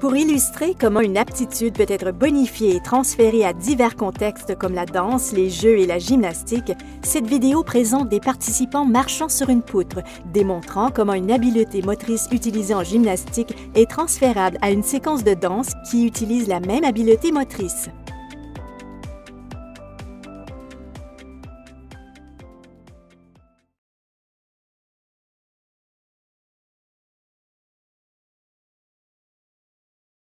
Pour illustrer comment une aptitude peut être bonifiée et transférée à divers contextes comme la danse, les jeux et la gymnastique, cette vidéo présente des participants marchant sur une poutre, démontrant comment une habileté motrice utilisée en gymnastique est transférable à une séquence de danse qui utilise la même habileté motrice.